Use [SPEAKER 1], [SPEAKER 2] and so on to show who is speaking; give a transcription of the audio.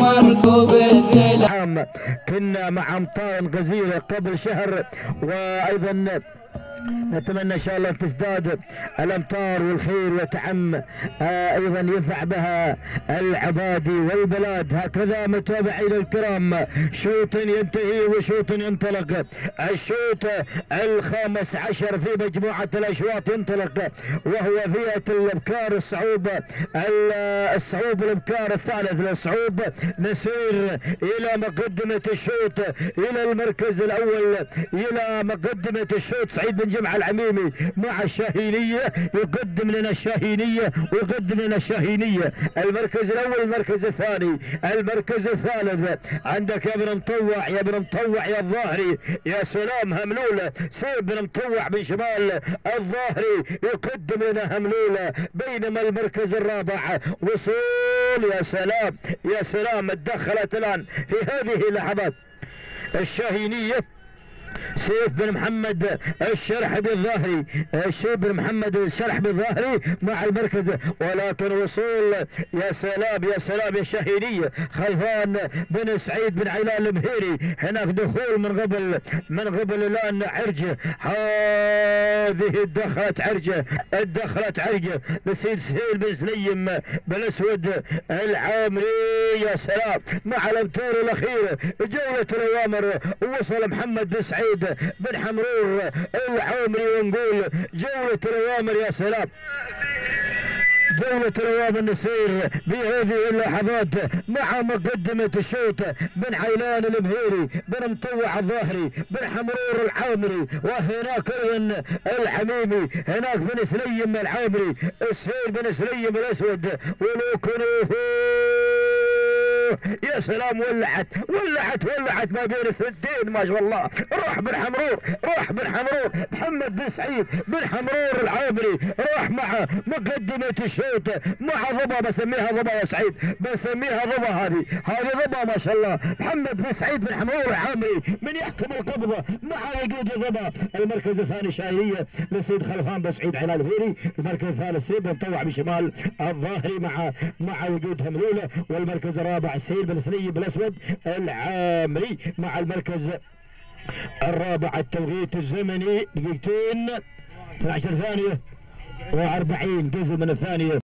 [SPEAKER 1] مركوب
[SPEAKER 2] عام كنا مع أمطار غزيره قبل شهر وأيضا نتمنى إن شاء الله ان تزداد الأمطار والخير وتعم آه، أيضا ينفع بها العبادي والبلاد. هكذا متابعينا الكرام شوط ينتهي وشوط ينطلق. الشوط الخامس عشر في مجموعة الأشواط ينطلق وهو فئة الأبكار الصعوبه ال- الصعوب الأبكار الثالث الصعوب نسير إلى مقدمة الشوط إلى المركز الأول إلى مقدمة الشوط. سعيد بن جمعه العميمي مع الشاهينية يقدم لنا الشاهينية ويقدم لنا الشاهينية. المركز الأول المركز الثاني المركز الثالث. عندك يا ابن مطوع يا ابن مطوع يا الظاهري. يا سلام هملولة. سيب بن مطوع بن شمال. الظاهري يقدم لنا هملولة بينما المركز الرابع. وصول يا سلام يا سلام تدخلت الآن في هذه اللحظات الشاهينية. سيف بن محمد الشرحبي الظاهري الشيخ بن محمد الشرحبي الظاهري مع المركز. ولكن وصول يا سلام يا سلام يا شهيدية خلفان بن سعيد بن علال المهيري هناك دخول من قبل من قبل الآن عرجة هذه دخلت عرجة دخلت عرجة لسيد سهيل بن سليم بالاسود العامري. يا سلام مع الأمتار الاخيره جولة الأوامر وصل محمد بن سعيد بن حمرور العامري ونقول جولة الأوامر يا سلام. جولة رواب النسير بهذه اللحظات مع مقدمة الشوط بن عيلان المهيري بن مطوع الظاهري بن حمرور العامري وهناك أيضا الحميمي هناك بن سليم العامري السهيل بن سليم الأسود يا سلام ولعت ولعت ولعت ما بين الثنتين ما شاء الله. روح بن حمرور روح بن حمرور. محمد بن سعيد بن حمرور العامري روح مع مقدمة الشوط مع ضبا بسميها ضبا يا سعيد بسميها ضبا هذه. هذه ضبا ما شاء الله. محمد بن سعيد بن حمرور العامري من يحكم القبضة مع وجود ضبا. المركز الثاني شاهية لسيد خلفان بن سعيد علال الفيري المركز الثالث سيد بن طوع بشمال الظاهري مع مع وجود هملولة. والمركز الرابع بن سليم بالأسود العامري مع المركز الرابع التوقيت الزمني دقيقتين 12 ثانية و40 جزء من الثانية.